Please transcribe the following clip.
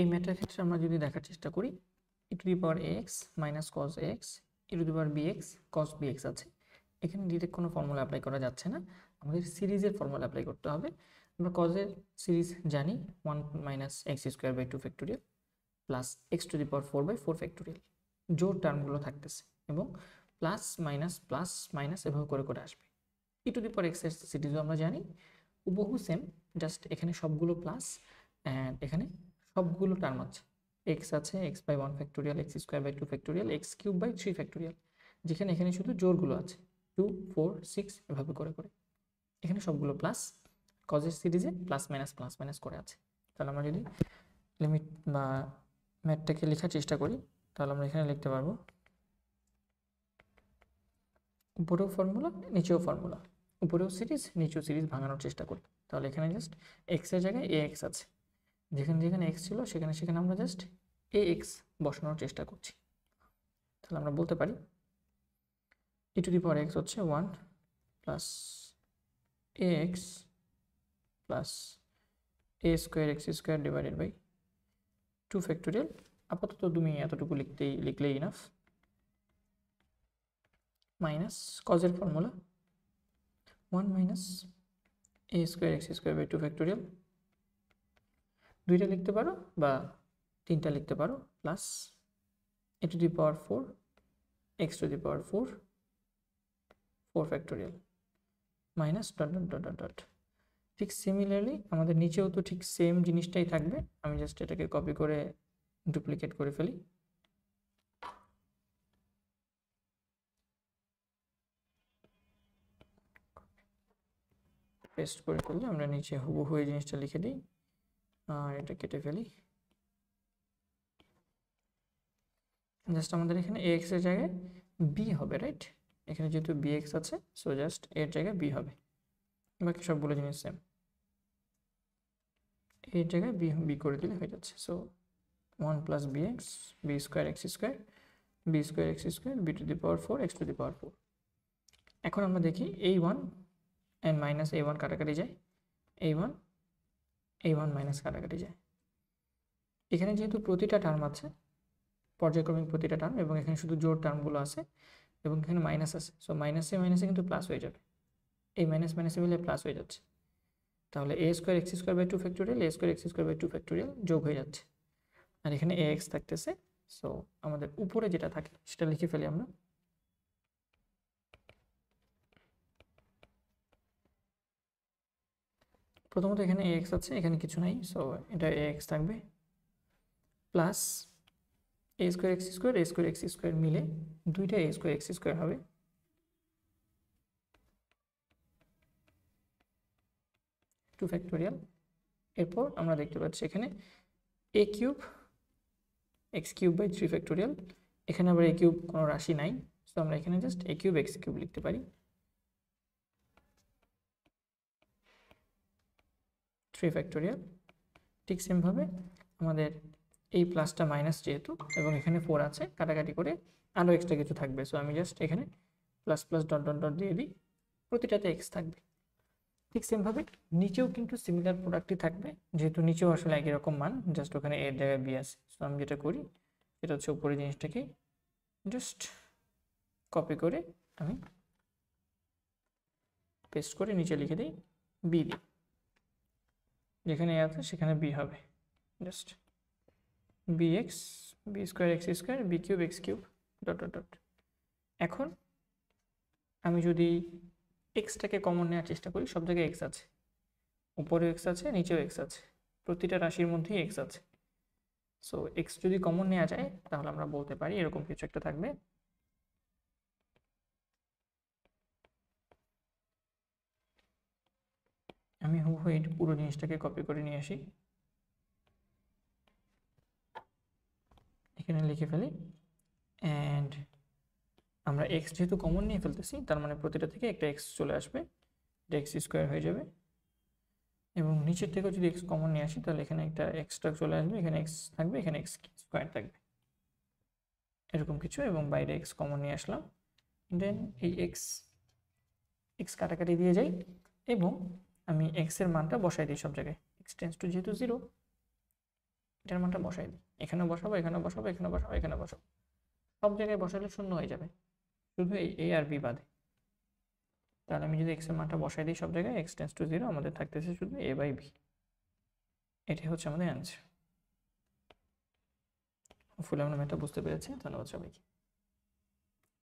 এই ম্যাটার ক্ষেত্রে আমরা যদি দেখার চেষ্টা করি e to the power x minus cos x e to the power b x cos b x আছে। এখানে ডিরেক্ট কোনো ফর্মুলা অ্যাপ্লাই করা যাচ্ছে না। আমাদের সিরিজের ফর্মুলা অ্যাপ্লাই করতে হবে। আমরা কজের সিরিজ জানি one minus x square by two factorial plus x to the power four by four factorial জোর টার্মগুলো থাকতেছে এবং প্লাস মাইনাস প্লাস মাইনাস এভাবে করে করে আসবে। ই টু দি পাওয়ার এক্সের সিরিজও আমরা জানি। হুবহু সেম জাস্ট এখানে সবগুলো প্লাস অ্যান্ড এখানে সবগুলো টার্ম আছে। এক্স আছে x by one factorial x square by two factorial x cube by three factorial যেখানে এখানে শুধু জোরগুলো আছে। টু ফোর সিক্স এভাবে করে করে। এখানে সবগুলো প্লাস কজের সিরিজে প্লাস মাইনাস প্লাস মাইনাস করে আছে। তাহলে আমরা যদি লিমিট বা ম্যাথটাকে লেখার চেষ্টা করি, তাহলে আমরা এখানে লিখতে পারব উপরেও ফর্মুলা নিচেও ফর্মুলা উপরেও সিরিজ, নিচেও সিরিজ ভাঙানোর চেষ্টা করি। তাহলে এখানে জাস্ট এক্সের জায়গায় এ এক্স আছে। যেখানে যেখানে এক্স ছিল, সেখানে সেখানে আমরা জাস্ট এ এক্স বসানোর চেষ্টা করছি। তাহলে আমরা বলতে পারি e to the power x হচ্ছে one plus a x plus a square x square divided by two factorial আপাতত তুমি এতটুকু লিখতেই, লিখলেই enough minus কজের formula one minus a square x square by two factorial দুইটা লিখতে পারো বা তিনটা লিখতে পারো plus a to the power four x to the power four four factorial minus dot dot dot dot ঠিক সিমিলারলি আমাদের নিচেও তো ঠিক সেম জিনিসটাই থাকবে। আমি জাস্ট এটাকে কপি করে ডুপ্লিকেট করে ফেলি। পেস্ট করে করলে আমরা নিচে হুবহু এই জিনিসটা লিখে দিই। আর এটা কেটে ফেলি। জাস্ট আমাদের এখানে এ এক্সের জায়গায় বি হবে রাইট এখানে যেহেতু বি এক্স আছে সো জাস্ট এর জায়গায় বি হবে। বাকি সবগুলো জিনিস সেম এর জায়গায় বি বি করে দিলে হয়ে যাচ্ছে। So one plus b x b square x square b square x square b to the power four x to the power four এখন আমরা দেখি এই one and minus a one কাটাকাটি যায়। এই ওয়ান এই ওয়ান মাইনাস কাটাকাটি যায়। এখানে যেহেতু প্রতিটা টার্ম আছে, পর্যায়ক্রমিক প্রতিটা টার্ম এবং এখানে শুধু জোর টার্মগুলো আছে এবং এখানে মাইনাস আছে। সো মাইনাসে মাইনাসে কিন্তু প্লাস হয়ে যাবে। এই মাইনাস মাইনাসে মিলে প্লাস হয়ে যাচ্ছে। তাহলে a square x square by two factorial a square x square by two factorial যোগ হয়ে যাচ্ছে। আর এখানে এ এক্স থাকতেছে। সো আমাদের উপরে যেটা থাকে, সেটা লিখে ফেলি আমরা। প্রথমত এখানে এ এক্স আছে, এখানে কিছু নাই সো এটা এ এক্স থাকবে। Plus a square x square a square x square মিলে দুইটা এ স্কোয়ার এক্স স্কোয়ার হবে। টু ফ্যাক্টোরিয়াল এরপর আমরা দেখতে পাচ্ছি এখানে a cube x cube by three factorial এখানে আবার এ কিউব কোনো রাশি নাই সো আমরা এখানে just a cube x cube লিখতে পারি। থ্রি ফ্যাক্টোরিয়াল ঠিক সেমভাবে আমাদের এই প্লাসটা মাইনাস যেহেতু এবং এখানে ফোর আছে, কাটাকাটি করে আরও এক্সট্রা কিছু থাকবে। সো আমি জাস্ট এখানে plus plus dot dot dot দিয়ে দিই। প্রতিটাতে এক্স থাকবে। ঠিক সেমভাবে নিচেও কিন্তু সিমিলার প্রোডাক্টই থাকবে, যেহেতু নিচেও আসলে একই রকম মান জাস্ট ওখানে এর জায়গায় বি আছে। সো আমি যেটা করি, সেটা হচ্ছে উপরে জিনিসটাকে জাস্ট কপি করে আমি পেস্ট করে নিচে লিখে দিই বি দিই যেখানে এ আছে সেখানে বি হবে। Just b x b square x square b cube x cube dot dot dot এখন আমি যদি এক্সটাকে কমন নেওয়ার চেষ্টা করি, সব জায়গায় এক্স আছে। উপরেও এক্স আছে, নিচেও এক্স আছে। প্রতিটা রাশির মধ্যেই এক্স আছে। সো এক্স যদি কমন নেওয়া যায়, তাহলে আমরা বলতে পারি এরকম কিছু একটা থাকবে। আমি হুবহু এই পুরো জিনিসটাকে কপি করে নিয়ে আসি। এখানে লিখে ফেলি অ্যান্ড আমরা এক্স যেহেতু কমন নিয়ে ফেলতেছি, তার মানে প্রতিটা থেকে একটা এক্স চলে আসবে এটা এক্স স্কোয়ার হয়ে যাবে। এবং নিচের থেকেও যদি এক্স কমন নিয়ে আসি, তাহলে এখানে একটা এক্সট্রা চলে আসবে, এখানে এক্স থাকবে, এখানে এক্স স্কোয়ার থাকবে। এরকম কিছু, এবং বাইরে এক্স কমন নিয়ে আসলাম। দেন এই এক্স এক্স কাটাকাটি দিয়ে যাই, এবং আমি এক্সের মানটা বসাই দিই সব জায়গায়। এক্স টেন্স টু যেহেতু জিরো এটার মানটা বসাই দিই। এখানেও বসাবো এখানেও বসাবো এখানে বসাবো এখানে বসাবো। সব জায়গায় বসালে শূন্য হয়ে যাবে। শুধু এই এ আর বি বাদে। তাহলে আমি যদি এক্সের মানটা বসাই দিই সব জায়গায় এক্স টেন্স টু জিরো আমাদের থাকতেছে শুধু এ বাই বি এটাই হচ্ছে আমাদের অ্যান্সার ফুল আমরা ম্যাথটা বুঝতে পেরেছি। ধন্যবাদ সবাইকে।